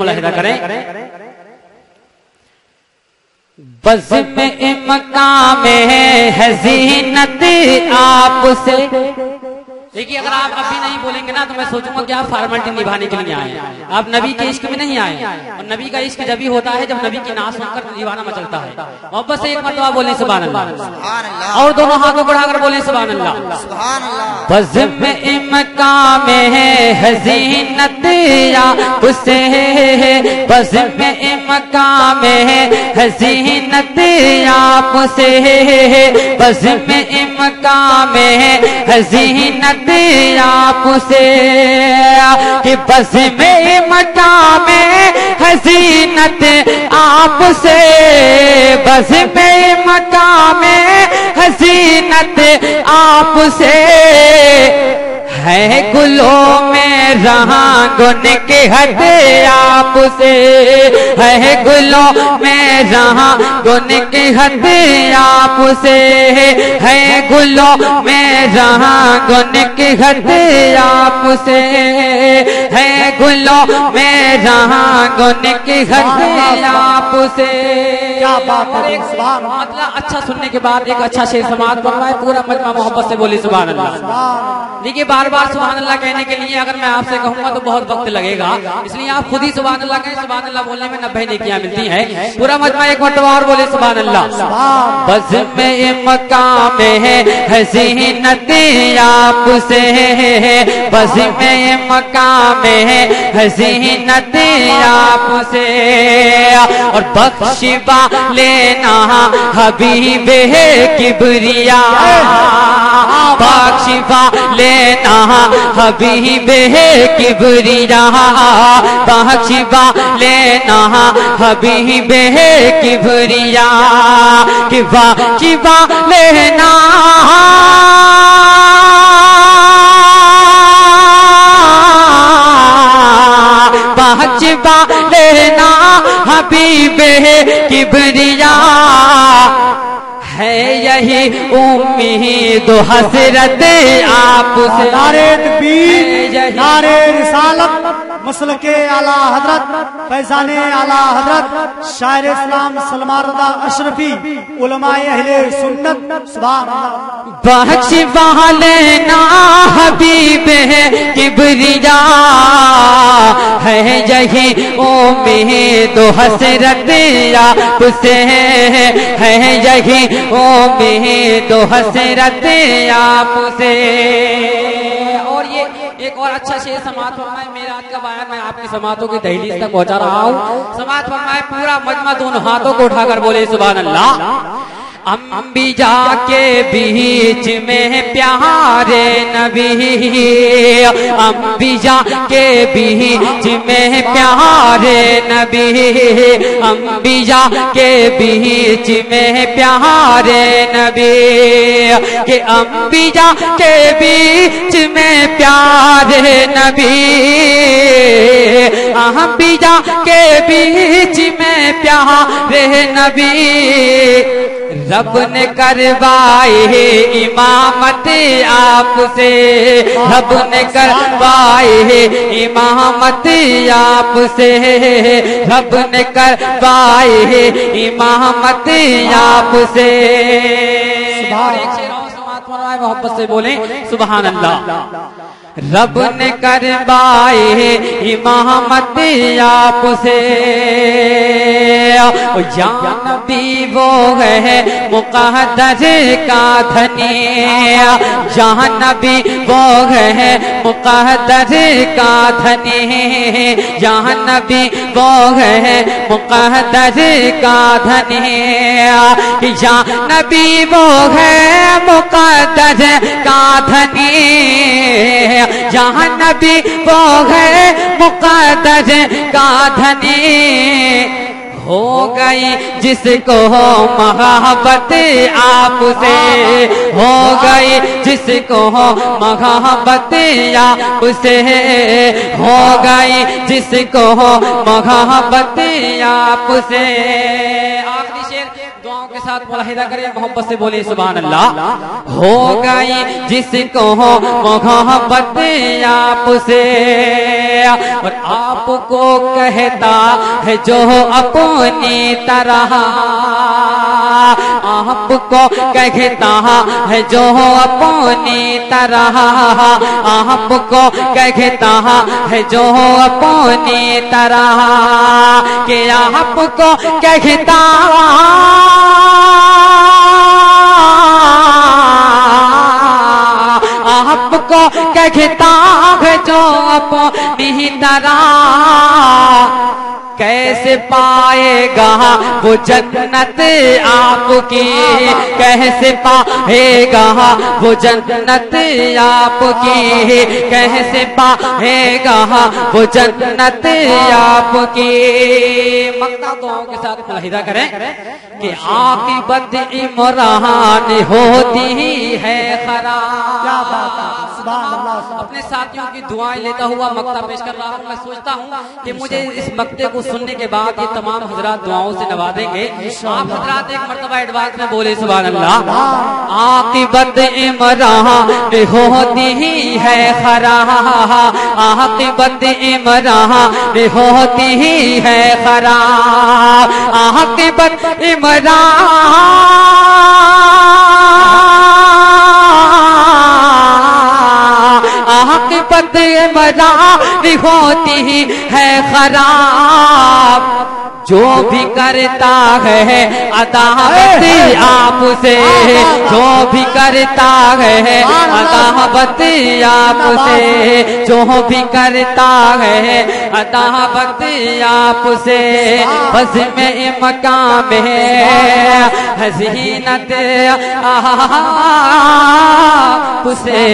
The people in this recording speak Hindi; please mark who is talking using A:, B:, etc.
A: मुलाहिदा करें। बस में मकाम है जीनत आपसे। देखिए अगर आप अभी नहीं बोलेंगे ना तो मैं सोचूँगा कि आप फॉर्मेलिटी निभाने के लिए आए हैं। आप नबी के इश्क में नहीं आए और नबी का इश्क जब भी होता है जब नबी की नाम सुनकर दीवाना मचलता है। मोहब्बत से एक मरतबा बोले सुबह अल्लाह और दोनों हाथों बढ़ाकर बोले सुबह अल्लाह
B: सुभान
A: बस में मकाम है हजीनत या उसे बस में मकाम है हजीनत आप से बस में मकाम है हजीनत आप से कि बस में मकाम है हसीनत आप से बस में मकाम है हसीनत आप से है गुलों में रहा गुन के हद आपसे। है गुलों में रहा गुन के हद आपसे। है गुलों में रहा गुन के हद आपसे। है गुलों में रहा गुन के हद आपसे।
C: क्या बात है,
A: एक मतलब अच्छा सुनने के बाद एक अच्छा शेर समाज बन रहा है पूरा मजमा मोहब्बत से बोली सुबह देखिए बार बार सुबह अल्लाह कहने के लिए अगर मैं आपसे कहूँगा तो बहुत वक्त लगेगा। इसलिए आप खुद ही सुबह अल्लाह कहें सुबह अल्लाह बोलने में नब्बे नेकियाँ मिलती है। पूरा मजमा एक मरतबा और बोले सुबह अल्लाह बस में मकाम है हसीनत आपसे बस में मकाम है हसी हसीनत आपसे और बख्शिबा लेना हबीब किबरिया। बख्शिबा लेना हबीब किबरिया बख्शिबा लेना हबीब किबरिया किबा किबा लेना। बख्शिबा लेना हबीब किबरिया। है यही उम्मीद हसरत आप
C: नारे नारे रिसालत मसल के आला हज़रत, फैजान आला हज़रत, शायर इस्लाम सलमान अशरफी, उलमाए सुन्नत।
A: बख्श लेना हबीब है, किबरिया है यही उम्मीद हसरत आपसे है यही उम्मीद हसरत आपसे और ये एक और अच्छा शेर समाज फरमाए मेरा आज का बयान मैं आपकी समातों की दहलीज तक पहुँचा रहा हूँ। समाज फरमाए पूरा मजमा दोनों हाथों को उठाकर बोले सुबह अल्लाह। अम्बिजा के बीच में प्यारे नबी। अम्बिजा के बीच में प्यारे नबी। अम्बिजा के बीच में प्यारे नबी। के अम्बिजा के बीच में प्यारे नबी। अम्बिजा के बीच में प्यारे नबी। रब ने करवाए इमामत आपसे रब ने करवाए इमामत आपसे रब ने करवाए इमामत आपसे। फरमाए मोहब्बत से बोले सुबहान अल्लाह रब ने करवाए इमामत आपसे। जान भी वो है मुकद्दर का धनी। जान भी वो है मुकद्दर का धनी। जान भी वो है मुकद्दर का धनी। जान भी वो है मुकद्दर का धनी जहाँ नबी वो है का धनी हो गई जिसको महाबत आपसे, हो गई जिसको महाबत आपसे, हो गई जिसको महाबत आपसे। शेर, दुआओं के साथ मुलाहिदा करें मोहब्बत से बोले सुबह अल्लाह हो गई जिसको हो मोहब्बत आपसे, और आपको कहता है जो अपनी तरह। आपको कहता है जो अपनी तरह, आपको कहता है जो अपनी तरह के आपको कहता आपको जो कैसे पाएगा वो जन्नत आपकी? कैसे पाएगा वो जन्नत आपकी? कैसे पाएगा वो जन्नत आपकी? मक्ता दुआओं के साथ मुलाहिदा करें कि आकिबत इमरान होती है खराब।
C: क्या बात
A: अपने साथियों की दुआएँ लेता हुआ मक्ता पेश कर रहा हूँ। मैं सोचता हूँ कि मुझे इस मक्ते को सुनने के बाद ये तमाम हजरात दुआओं से नवा देंगे। आप हजरात एक मरतबा एडवांस में बोले सुबह अल्लाह। आकिबत इमरान होती ही है खरा आकिबत इमरान होती ही है खरा आकिबत इमरान इमरान होती है खराब। जो भी करता है अदावत आपसे जो भी करता है अदावत आपसे जो भी करता है अदावत आपसे। बस में मकाम है हसीनत आपसे।